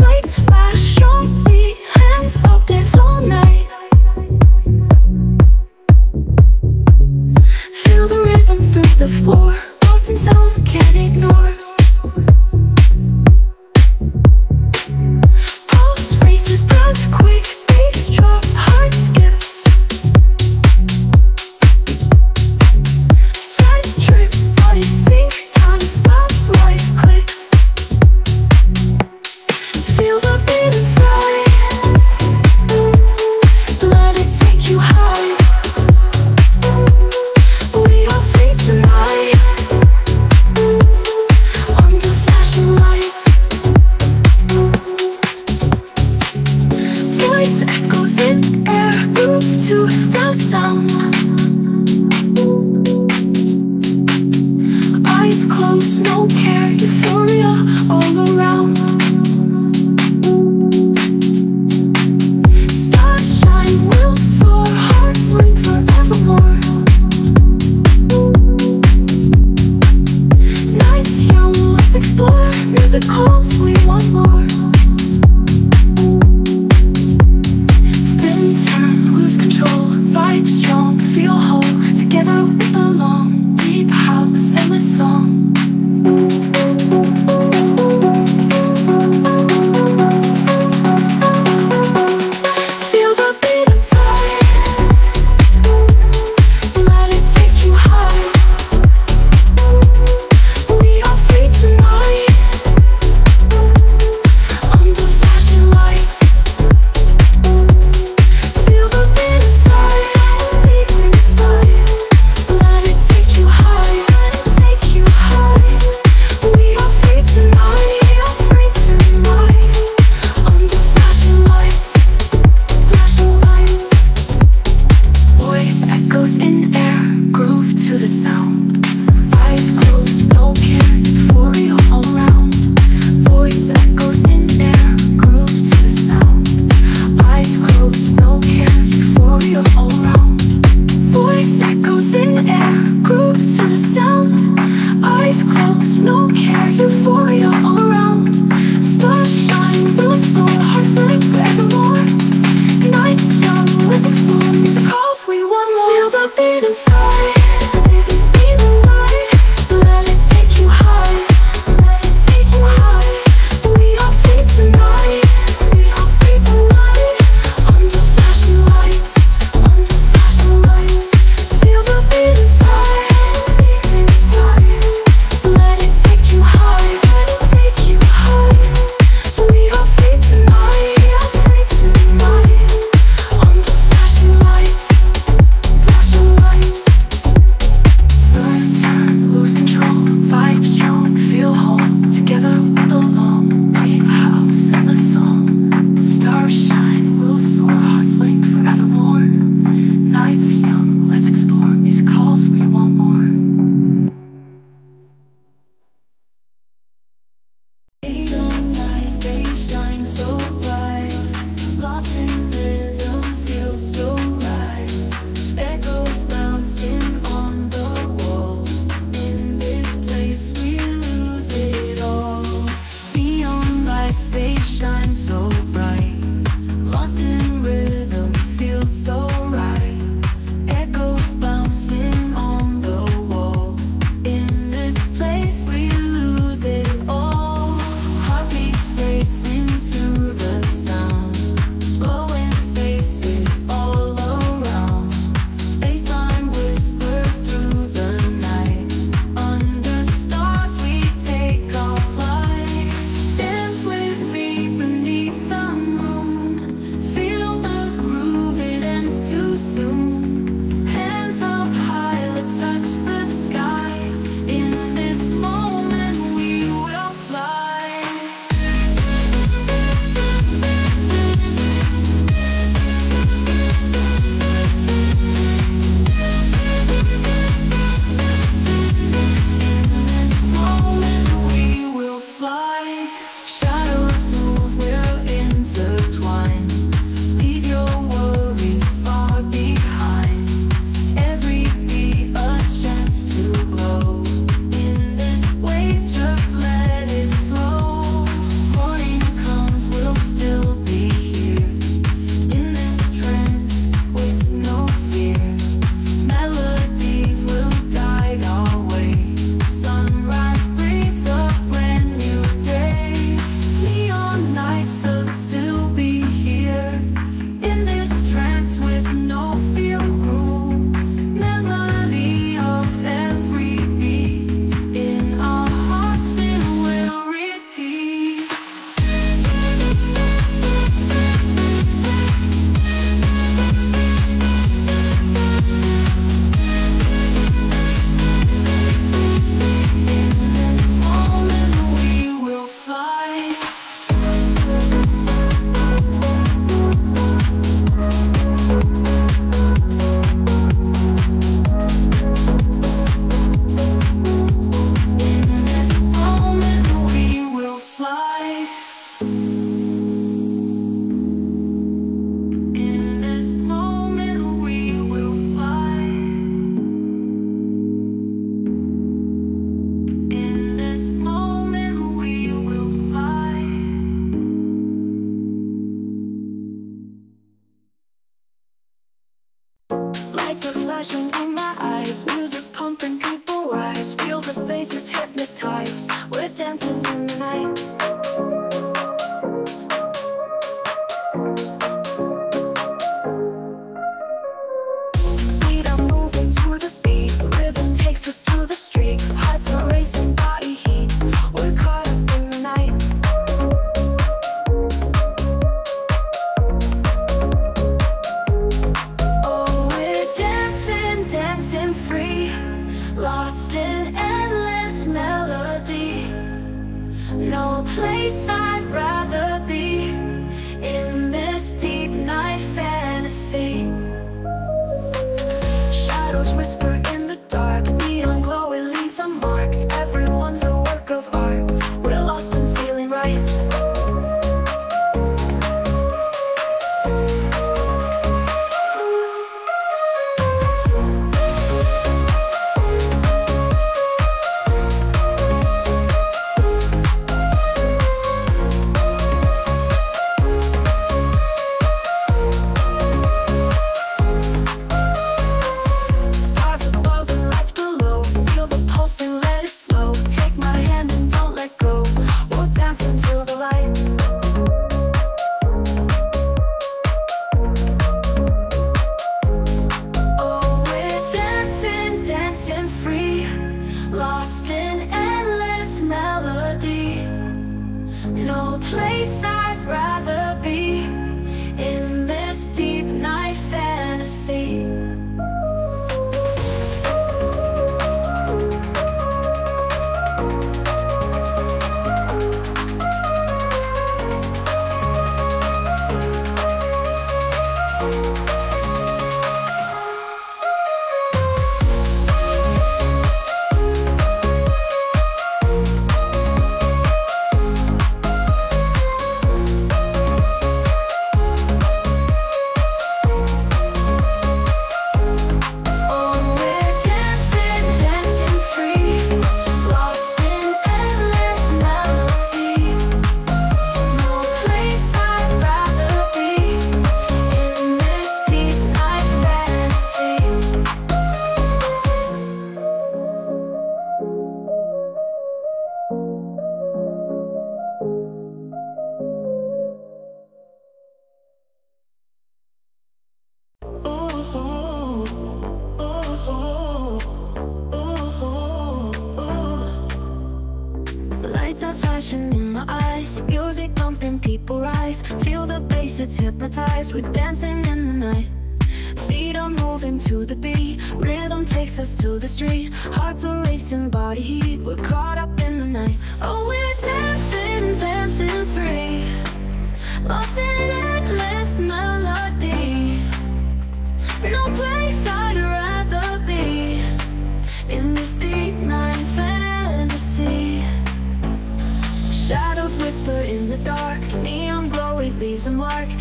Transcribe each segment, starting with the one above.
Lights flash on me, hands up, dance all night. Feel the rhythm through the floor.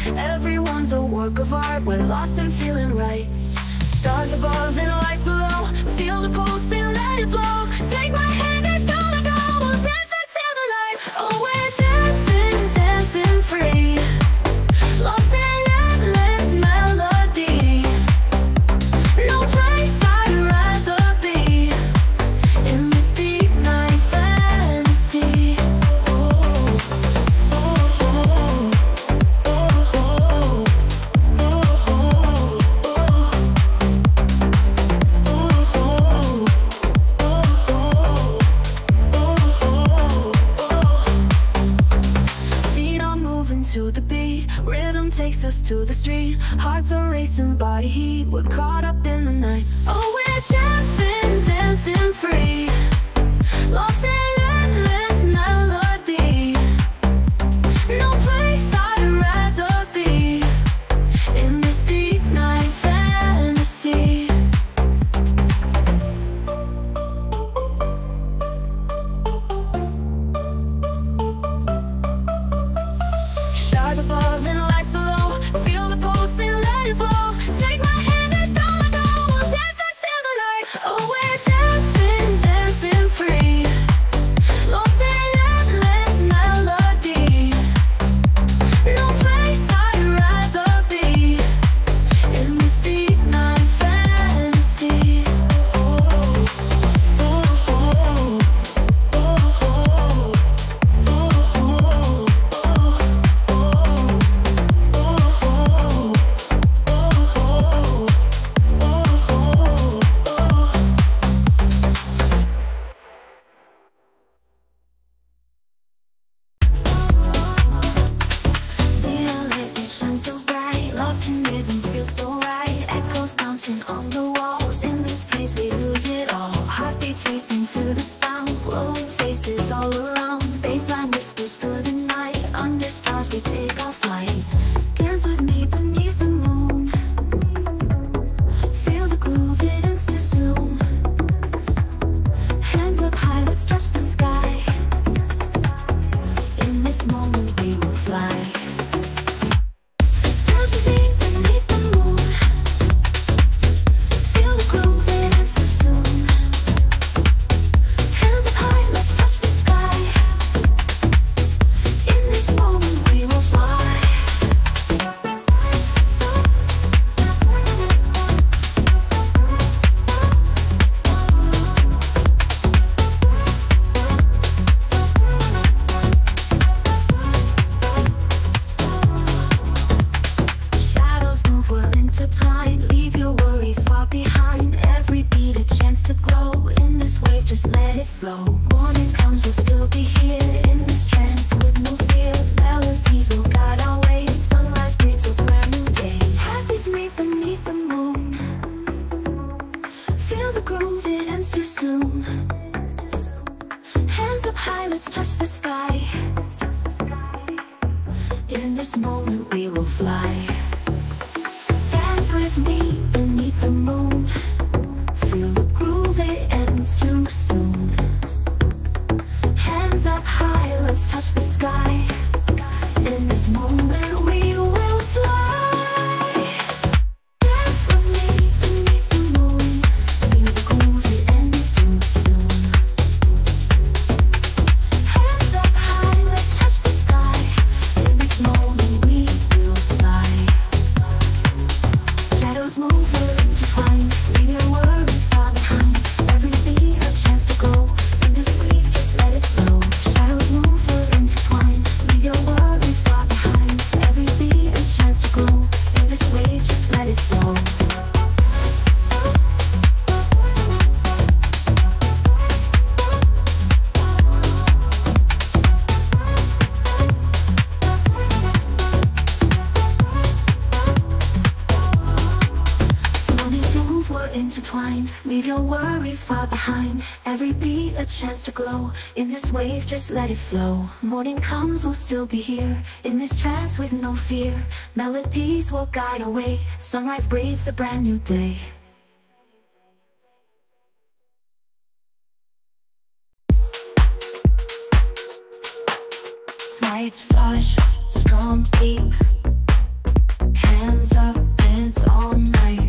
Everyone's a work of art, we're lost and feeling right. Stars above and lights below. Feel the pulse and let it flow. Take my hand. a chance to glow. In this wave, just let it flow. Morning comes, we'll still be here. In this trance with no fear. Melodies will guide away. Sunrise breathes a brand new day. Lights flash, strong deep Hands up, dance all night.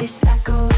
voice echoes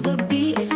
the beat.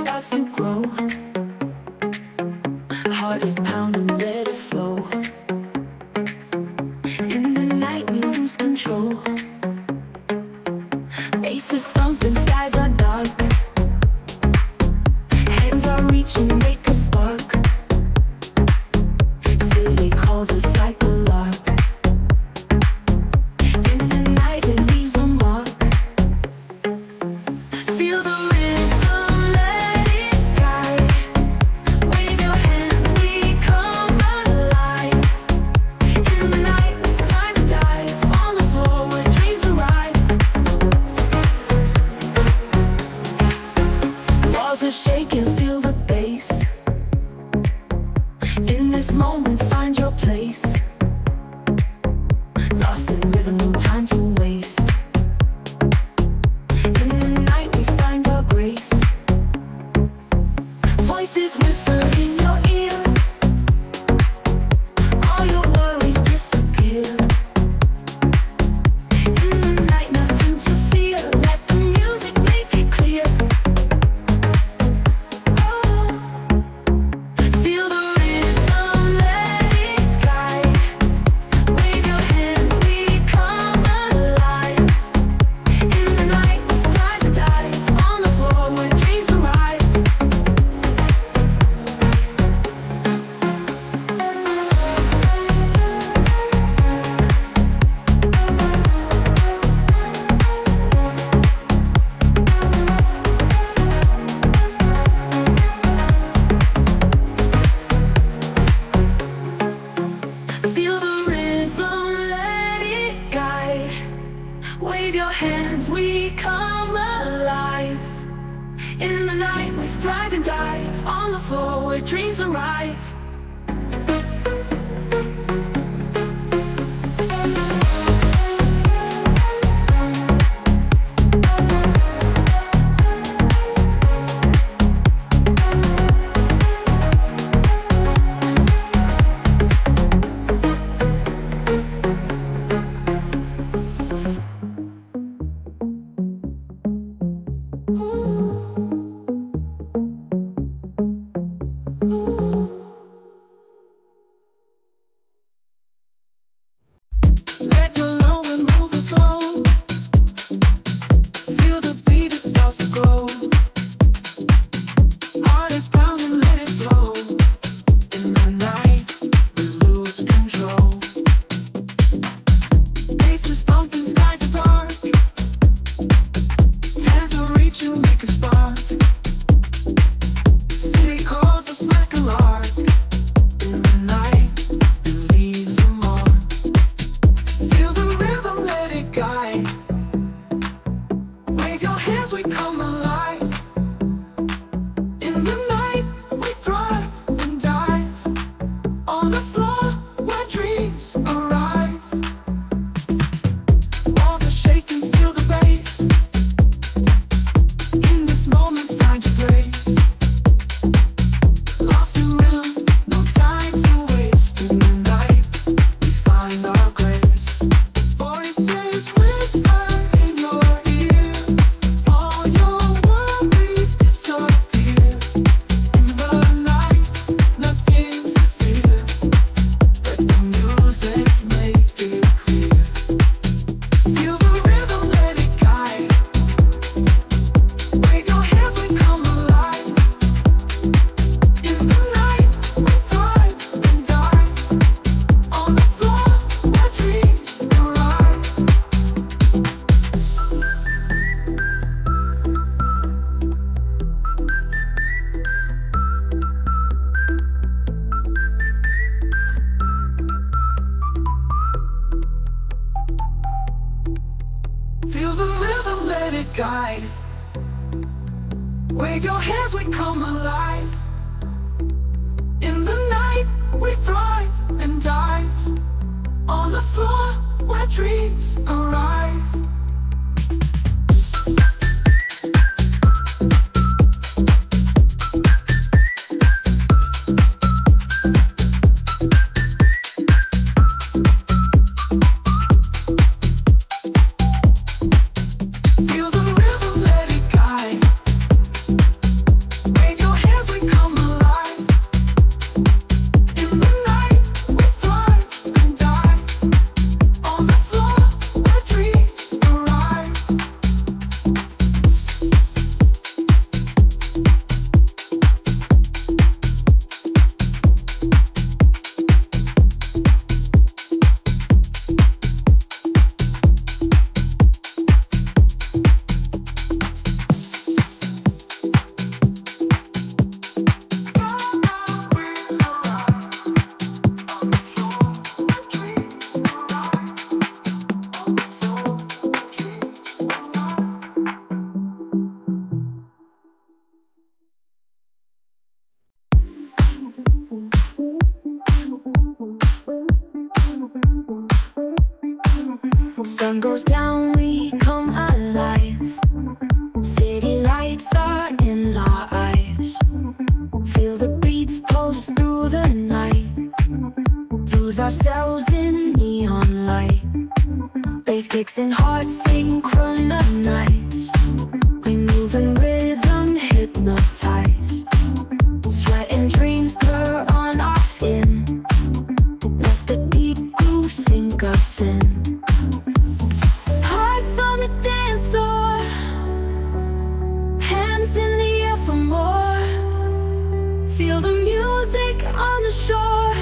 the shore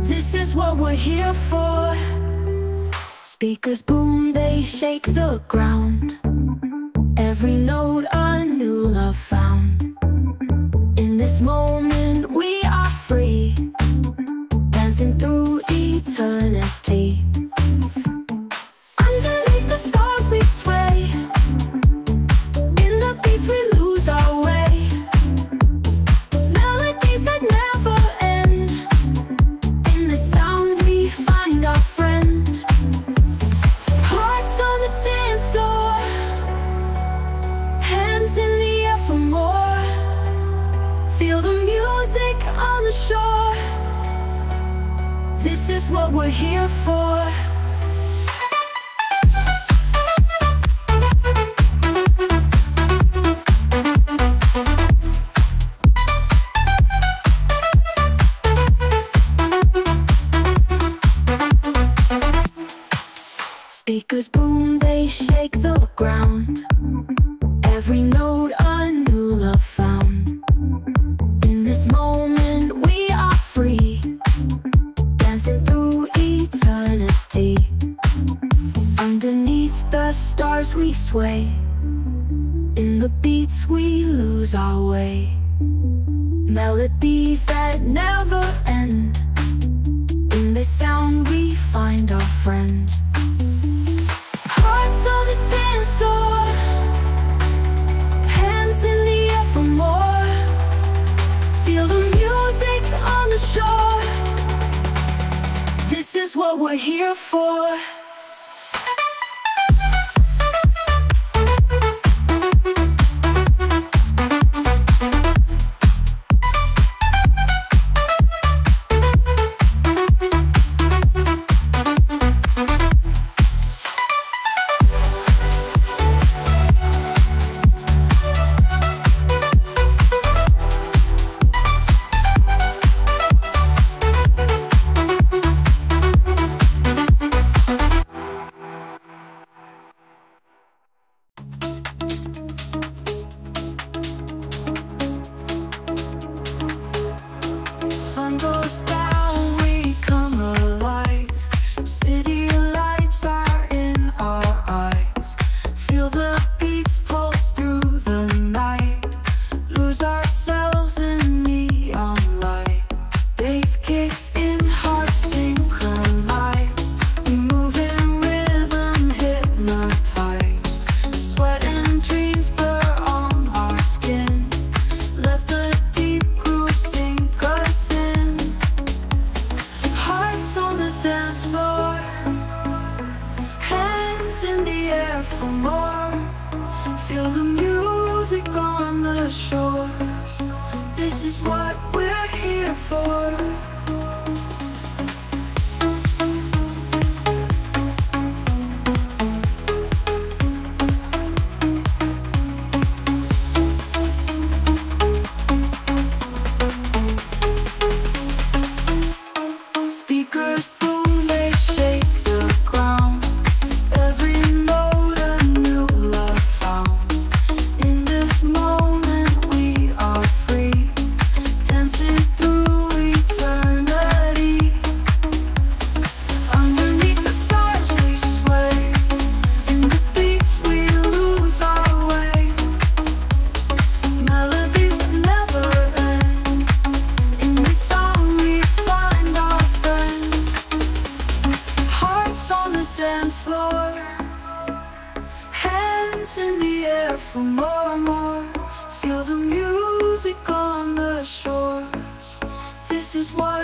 This is what we're here for. Speakers boom, they shake the ground. Every note a new love found. In this moment we are free. Dancing through eternity. Speakers boom, they shake the ground. Every note a new love found. In this moment, we are free, dancing through eternity. Underneath the stars, we sway. In the beats, we lose our way. Melodies that never end. In the sound, we find our friends. we're here for. Sure, This is what we're here for.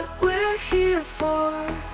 what we're here for.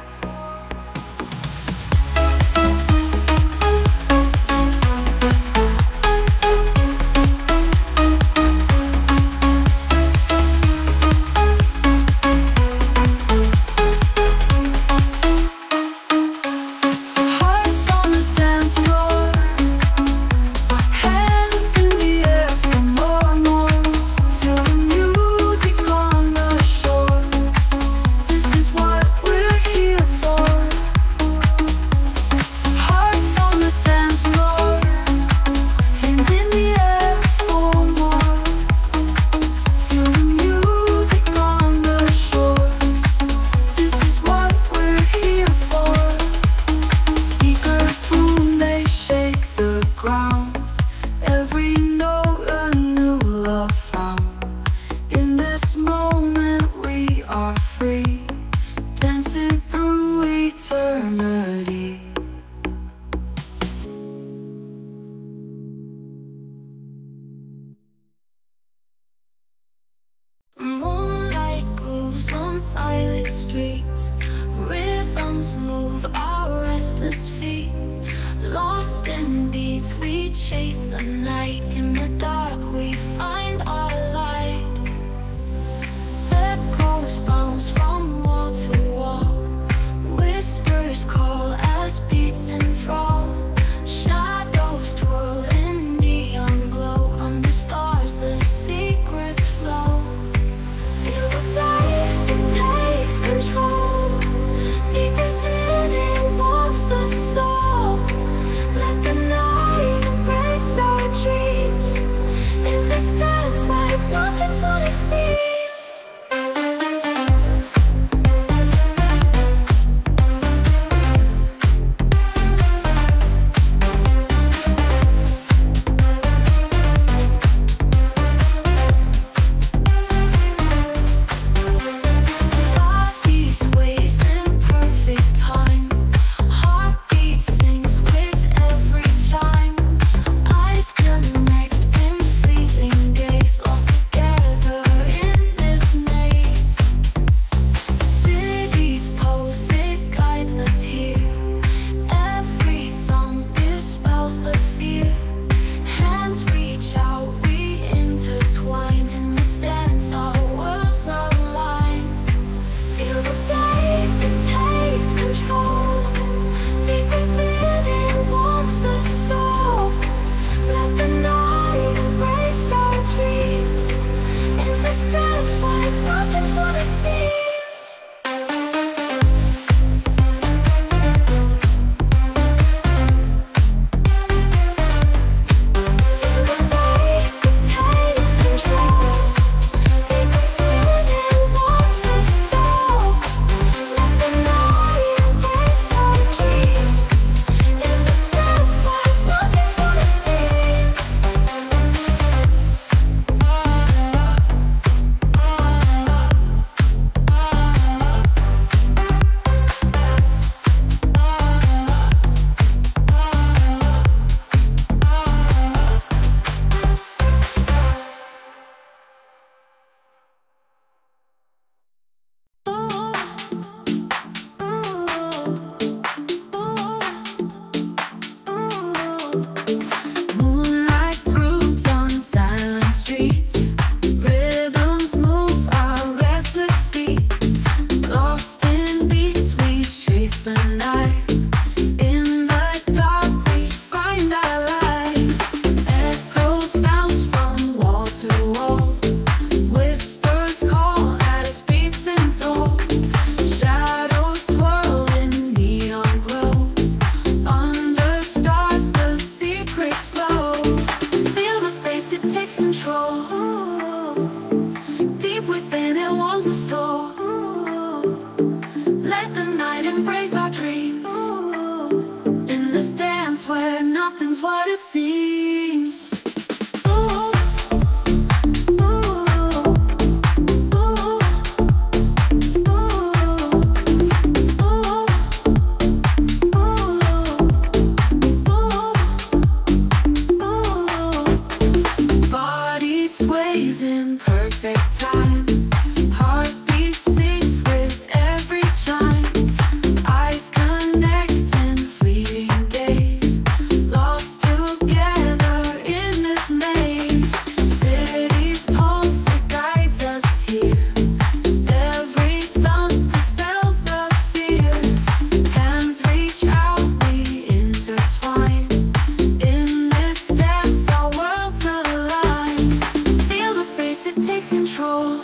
Control.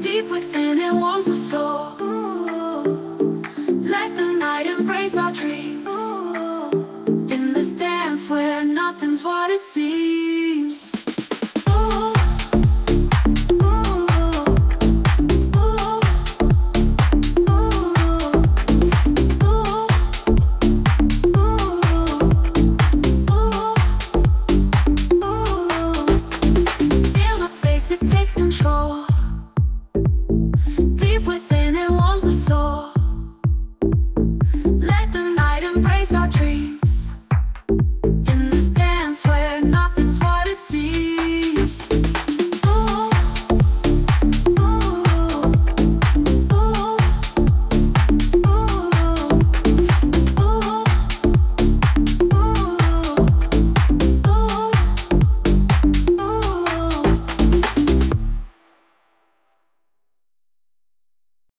Deep within, it warms the soul.